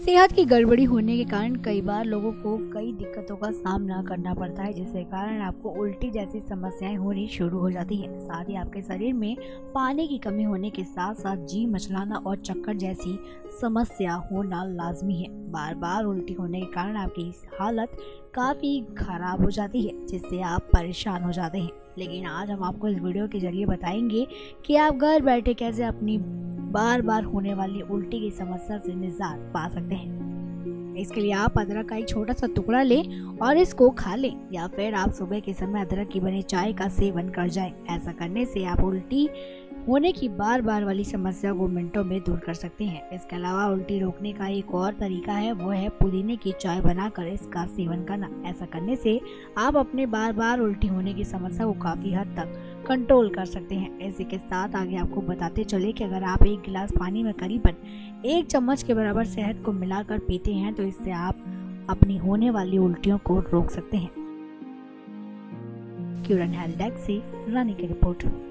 यातायात की गड़बड़ी होने के कारण कई बार लोगों को कई दिक्कतों का सामना करना पड़ता है, जिसके कारण आपको उल्टी जैसी समस्याएँ होनी शुरू हो जाती है। साथ ही आपके शरीर में पानी की कमी होने के साथ साथ जी मचलाना और चक्कर जैसी समस्या होना लाजमी है। बार बार उल्टी होने के कारण आपकी हालत काफ़ी खराब हो जाती है, जिससे आप परेशान हो जाते हैं। लेकिन आज हम आपको इस वीडियो के ज़रिए बताएँगे कि आप घर बैठे कैसे अपनी बार बार होने वाली उल्टी की समस्या से निजात पा सकते हैं। इसके लिए आप अदरक का एक छोटा सा टुकड़ा लें और इसको खा लें, या फिर आप सुबह के समय अदरक की बनी चाय का सेवन कर जाएँ। ऐसा करने से आप उल्टी होने की बार बार वाली समस्या को मिनटों में दूर कर सकते हैं। इसके अलावा उल्टी रोकने का एक और तरीका है, वो है पुदीने की चाय बनाकर इसका सेवन करना। ऐसा करने से आप अपने बार बार उल्टी होने की समस्या को काफ़ी हद तक कंट्रोल कर सकते हैं। इसी के साथ आगे आपको बताते चले कि अगर आप एक गिलास पानी में करीबन एक चम्मच के बराबर शहद को मिलाकर पीते हैं तो इससे आप अपनी होने वाली उल्टियों को रोक सकते हैं। क्यूरन हेल्थ से रानी की रिपोर्ट।